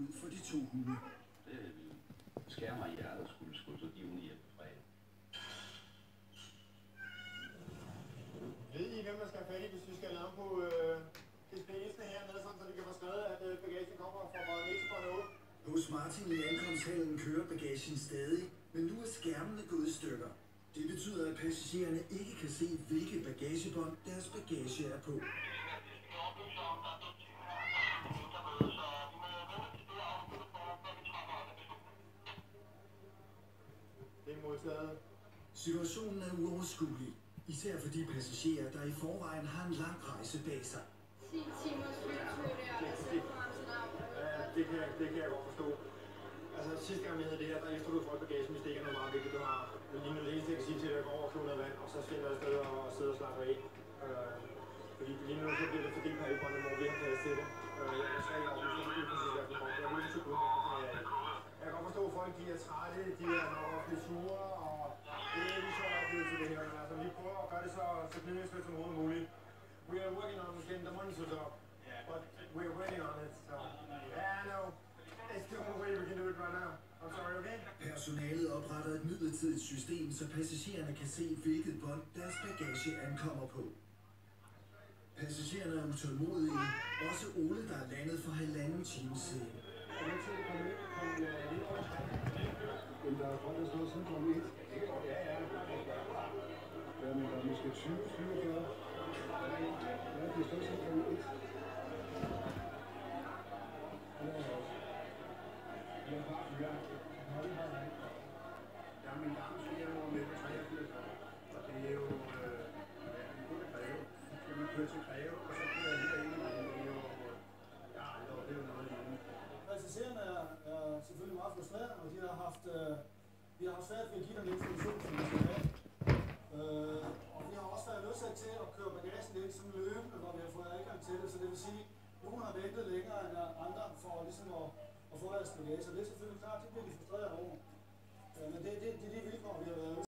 ud for de to hunde. Det vil skære mig i hjertet, skulle skulle så give hjælp på fredag. Ved I, hvem der skal have fat i, hvis vi skal lave på øh, GPS'ene hernede, sådan, så de kan få skrevet, at øh, bagagen kommer fra Netsport 8? Hos Martin i ankomsthallen kører bagagen stadig, men nu er skærmene gået i stykker. Det betyder, at passagererne ikke kan se, hvilke bagagebånd deres bagage er på. Er. Situationen er uoverskuelig, især for de passagerer, der i forvejen har en lang rejse bag sig. 10 timers flytur der, altså. Ja, det kan, jeg- det kan jeg godt forstå. Altså, sidste gang vi havde det her, der efterlod folk bagagen, hvis det ikke er noget meget vigtigt, du har. Men lige nu det eneste, jeg kan sige til dig, at gå over og noget vand, og så skal jeg afsted og, og sidde og slappe af. Øh, fordi lige nu så bliver det fordelt på alle båndene, hvor vi de er trætte, de er nok ofte sure, og det er ikke så oplevelse det her. Men altså, vi prøver at gøre det så, så gnidningsfrit som overhovedet muligt. We are working on getting the money to up, but we're waiting on it. So yeah, I know. It's the only way we can do it right now. I'm sorry, okay? Personalet opretter et midlertidigt system, så passagererne kan se, hvilket bånd deres bagage ankommer på. Passagererne er utålmodige, også Ole, der er landet for halvanden time siden. Passagererne er, er selvfølgelig meget frustrerede, og de har haft, øh, vi har haft svært ved at give dem den information, som de skal have. Øh, og vi har også været nødsat til at køre bagagen ind som løbende, hvor vi har fået adgang til det. Så det vil sige, at nogen har ventet længere end andre for ligesom at, at få deres bagage. Og det er selvfølgelig klart, det bliver de frustreret over. Øh, men det, det, det er de vilkår, vi har været